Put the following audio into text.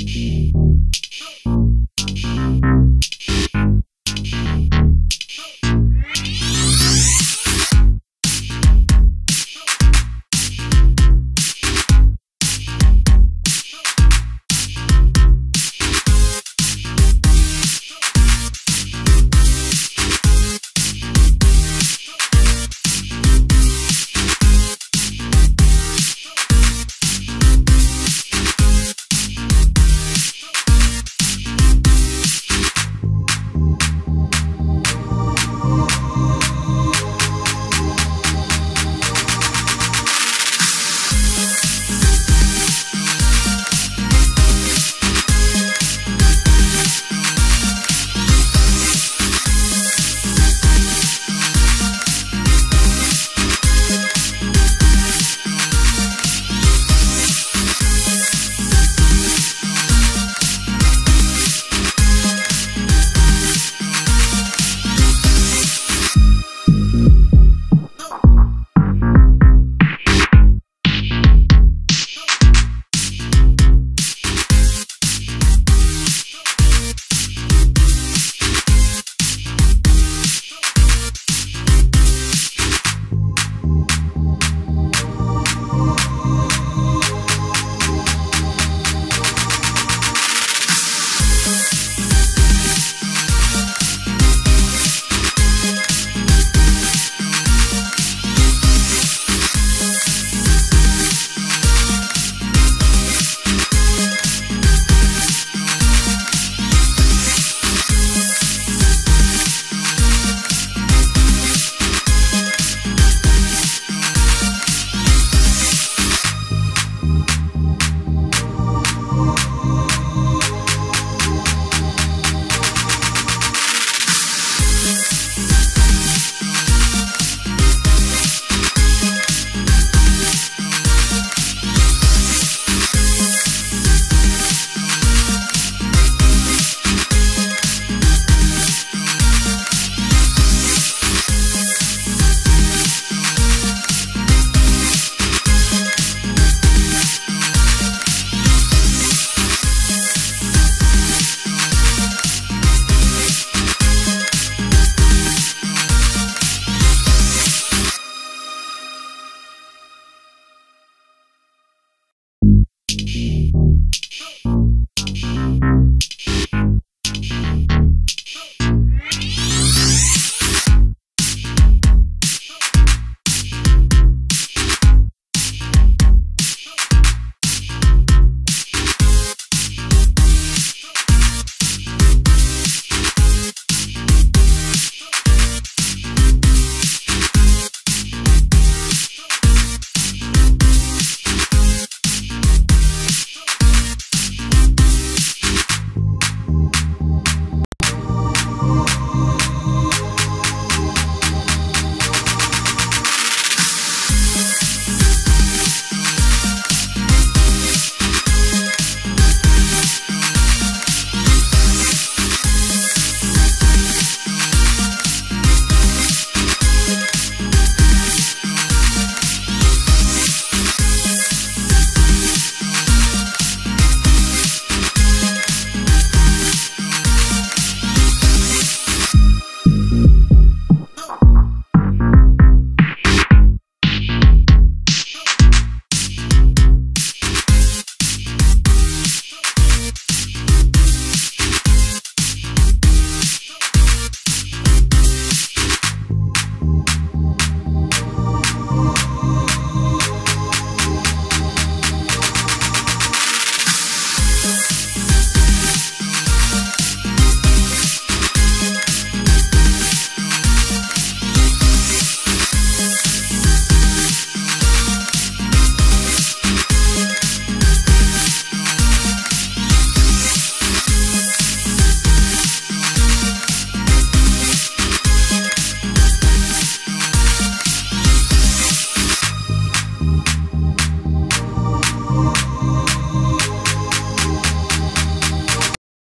Música